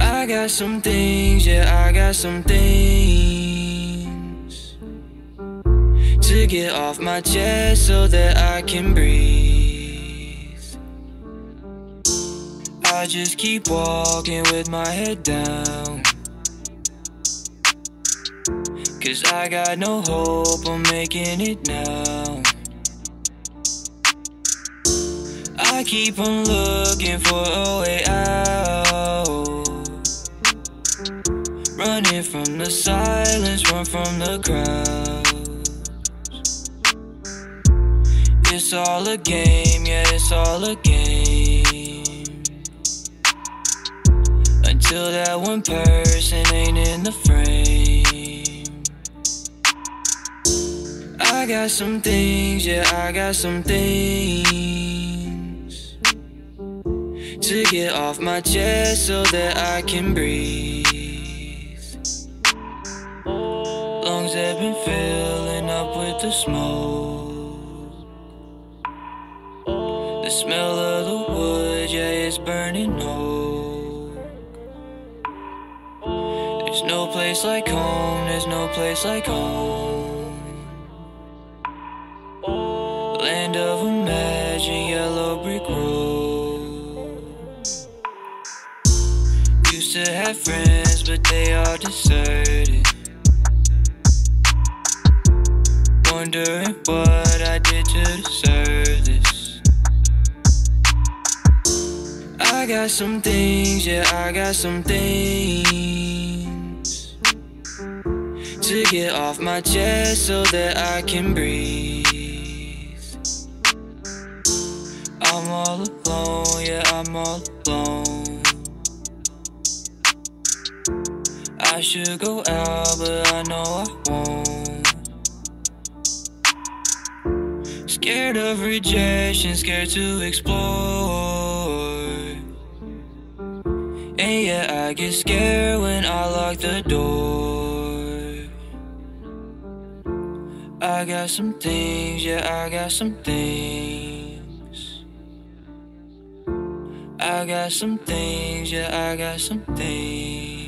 I got some things, yeah, I got some things to get off my chest so that I can breathe. I just keep walking with my head down. Cause I got no hope of making it now. I keep on looking for a way out. Running from the silence, run from the crowd. It's all a game, yeah, it's all a game. Until that one person ain't in the frame. I got some things, yeah, I got some things to get off my chest so that I can breathe. Lungs have been filling up with the smoke. The smell of the wood, yeah, it's burning oak. There's no place like home, there's no place like home. Land of to have friends, but they all deserted. Wondering what I did to deserve this. I got some things, yeah, I got some things to get off my chest so that I can breathe. I'm all alone, yeah, I'm all alone. I should go out, but I know I won't. Scared of rejection, scared to explore. And yeah, I get scared when I lock the door. I got some things, yeah, I got some things. I got some things, yeah, I got some things.